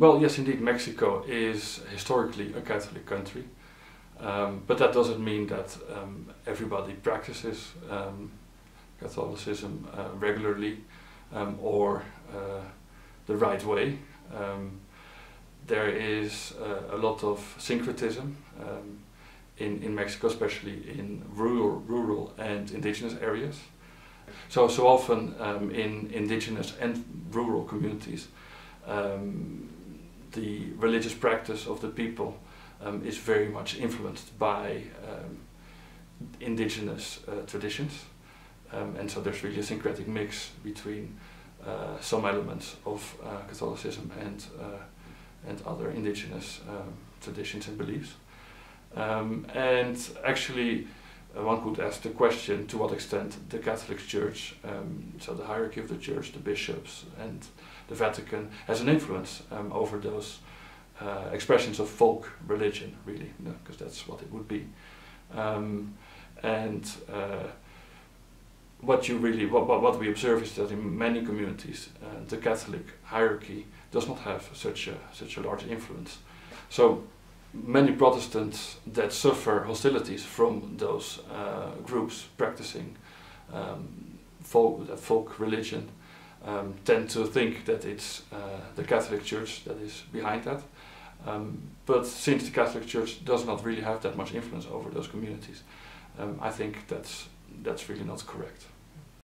Well, yes, indeed, Mexico is historically a Catholic country, um, but that doesn't mean that um, everybody practices um, Catholicism uh, regularly um, or uh, the right way. Um, there is uh, a lot of syncretism um, in, in Mexico, especially in rural, rural and indigenous areas. So, so often in indigenous and rural communities, um, the religious practice of the people um, is very much influenced by um, indigenous uh, traditions. Um, and so there's really a syncretic mix between uh, some elements of uh, Catholicism and, uh, and other indigenous um, traditions and beliefs. And actually, one could ask the question to what extent the Catholic Church, um, so the hierarchy of the Church, the bishops, and the Vatican has an influence um, over those uh, expressions of folk religion, really, because that's what it would be. Um, and uh, what you really, what, what we observe is that in many communities, uh, the Catholic hierarchy does not have such a such a large influence. So many Protestants that suffer hostilities from those uh, groups practicing um, folk, folk religion um, tend to think that it's uh, the Catholic Church that is behind that. Um, but since the Catholic Church does not really have that much influence over those communities, um, I think that's, that's really not correct.